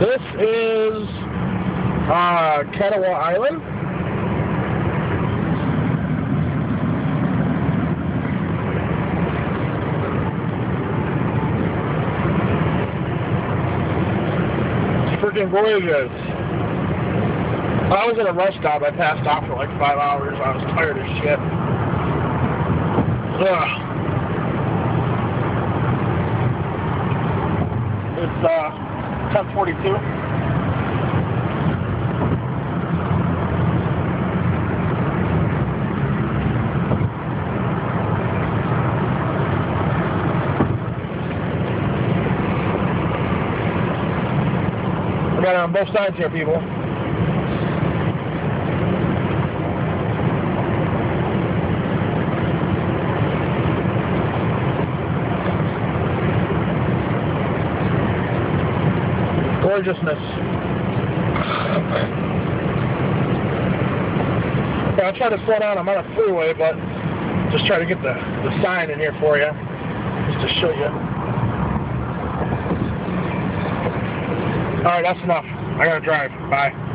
This is uh, Kanawha Island. Freaking gorgeous. I was in a rush stop. I passed out for like five hours. I was tired as shit. Ugh. It's uh, 1042. We got on both sides here, people. Gorgeousness. Yeah, I'll try to slow down. I'm on a freeway, but just try to get the, the sign in here for you, just to show you. All right, that's enough. I gotta drive. Bye.